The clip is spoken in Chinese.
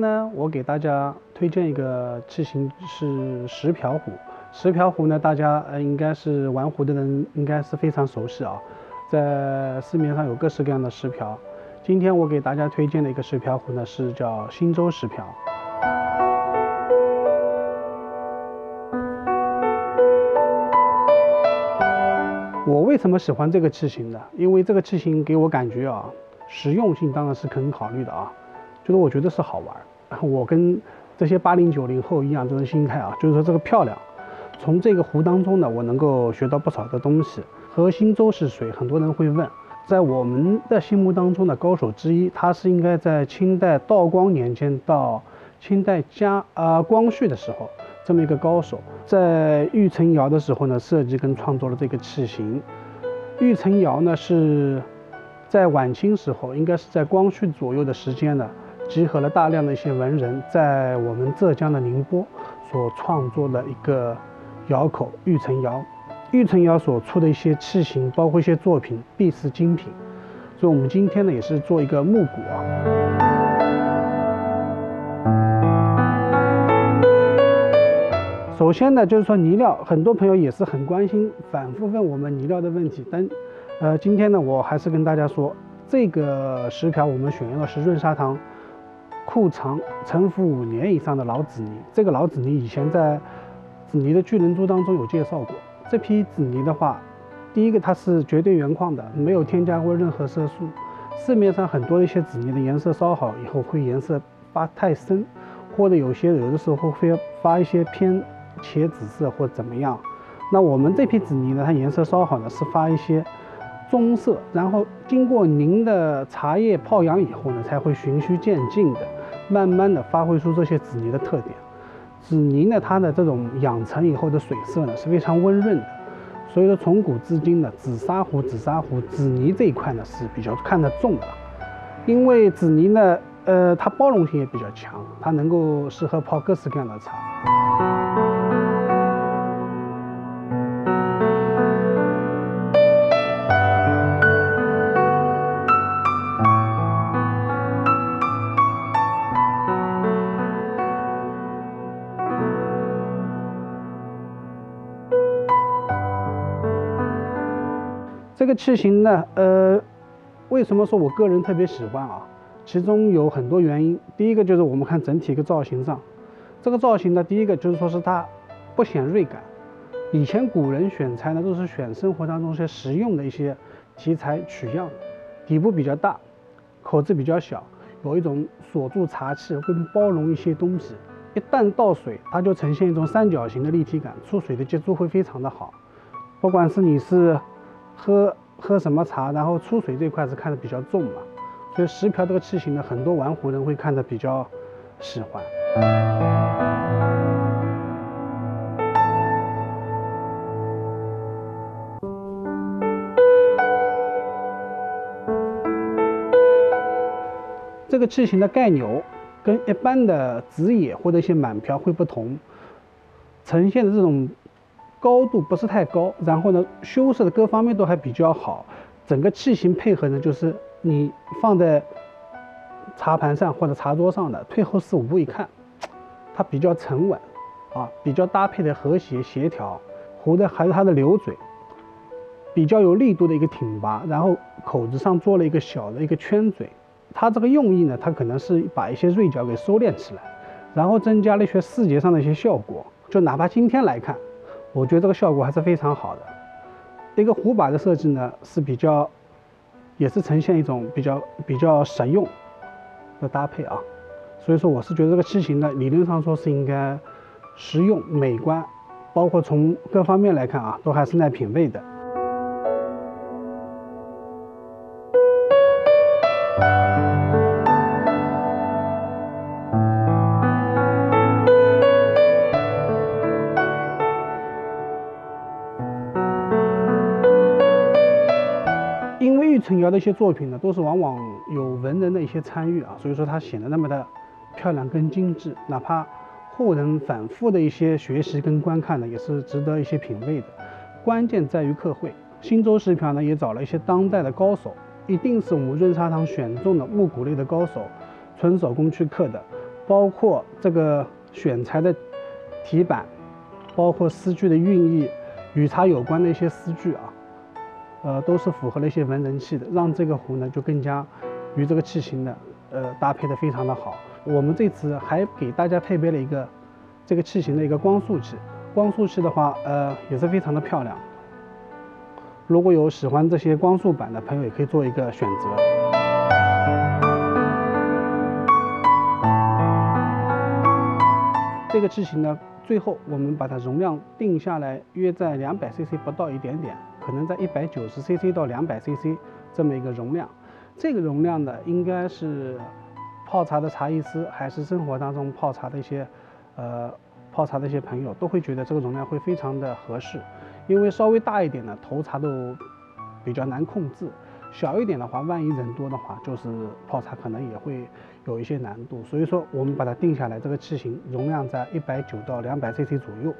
呢，我给大家推荐一个器型是石瓢壶。石瓢壶呢，大家呃应该是玩壶的人应该是非常熟悉啊，在市面上有各式各样的石瓢。今天我给大家推荐的一个石瓢壶呢，是叫新洲石瓢。我为什么喜欢这个器型呢？因为这个器型给我感觉啊，实用性当然是肯考虑的啊。就是我觉得是好玩，我跟这些八零九零后一样这种心态啊，就是说这个漂亮。从这个壶当中呢，我能够学到不少的东西。和新洲是谁？很多人会问，在我们的心目当中的高手之一，他是应该在清代道光年间到清代嘉呃光绪的时候这么一个高手，在玉成窑的时候呢，设计跟创作了这个器型。玉成窑呢是在晚清时候，应该是在光绪左右的时间呢。集合了大量的一些文人，在我们浙江的宁波所创作的一个窑口玉成窑，玉成窑所出的一些器型，包括一些作品，必是精品。所以，我们今天呢，也是做一个木鼓啊。首先呢，就是说泥料，很多朋友也是很关心，反复问我们泥料的问题。但，呃，今天呢，我还是跟大家说，这个石瓢我们选用的是润砂糖。库藏沉浮五年以上的老紫泥，这个老紫泥以前在紫泥的巨人珠当中有介绍过。这批紫泥的话，第一个它是绝对原矿的，没有添加过任何色素。市面上很多一些紫泥的颜色烧好以后会颜色发太深，或者有些有的时候会发一些偏茄紫色或怎么样。那我们这批紫泥呢，它颜色烧好呢是发一些。棕色，然后经过您的茶叶泡养以后呢，才会循序渐进的，慢慢的发挥出这些紫泥的特点。紫泥呢，它的这种养成以后的水色呢是非常温润的，所以说从古至今呢，紫砂壶、紫砂壶、紫泥这一块呢是比较看得重的，因为紫泥呢，呃，它包容性也比较强，它能够适合泡各式各样的茶。这个器型呢，呃，为什么说我个人特别喜欢啊？其中有很多原因。第一个就是我们看整体一个造型上，这个造型呢，第一个就是说是它不显锐感。以前古人选材呢，都是选生活当中一些实用的一些题材取样，底部比较大，口子比较小，有一种锁住茶气跟包容一些东西。一旦倒水，它就呈现一种三角形的立体感，出水的接触会非常的好。不管是你是。喝喝什么茶，然后出水这块是看的比较重嘛，所以石瓢这个器型呢，很多玩壶人会看的比较喜欢。这个器型的盖钮跟一般的紫野或者一些满瓢会不同，呈现的这种。高度不是太高，然后呢，修饰的各方面都还比较好，整个器型配合呢，就是你放在茶盘上或者茶桌上的，退后四五步一看，它比较沉稳，啊，比较搭配的和谐协调，壶的还是它的流嘴，比较有力度的一个挺拔，然后口子上做了一个小的一个圈嘴，它这个用意呢，它可能是把一些锐角给收敛起来，然后增加了一些视觉上的一些效果，就哪怕今天来看。我觉得这个效果还是非常好的。一个壶把的设计呢是比较，也是呈现一种比较比较实用的搭配啊。所以说我是觉得这个器型呢，理论上说是应该实用、美观，包括从各方面来看啊，都还是耐品味的。的一些作品呢，都是往往有文人的一些参与啊，所以说它显得那么的漂亮跟精致。哪怕后人反复的一些学习跟观看呢，也是值得一些品味的。关键在于刻绘。新洲石瓢呢，也找了一些当代的高手，一定是我们润砂堂选中的木骨类的高手，纯手工去刻的。包括这个选材的题板，包括诗句的寓意，与茶有关的一些诗句啊，呃，都是符合了一些文人气的，让这个壶呢就更加与这个器型的呃搭配的非常的好。我们这次还给大家配备了一个这个器型的一个光束器，光束器的话，呃，也是非常的漂亮。如果有喜欢这些光束版的朋友，也可以做一个选择。这个器型呢，最后我们把它容量定下来，约在两百 CC 不到一点点，可能在一百九十 CC 到两百 CC 这么一个容量。这个容量呢，应该是泡茶的茶艺师，还是生活当中泡茶的一些，呃，泡茶的一些朋友，都会觉得这个容量会非常的合适。因为稍微大一点的投茶都比较难控制。小一点的话，万一人多的话，就是泡茶可能也会有一些难度。所以说，我们把它定下来，这个器型容量在一百九到两百 CC 左右。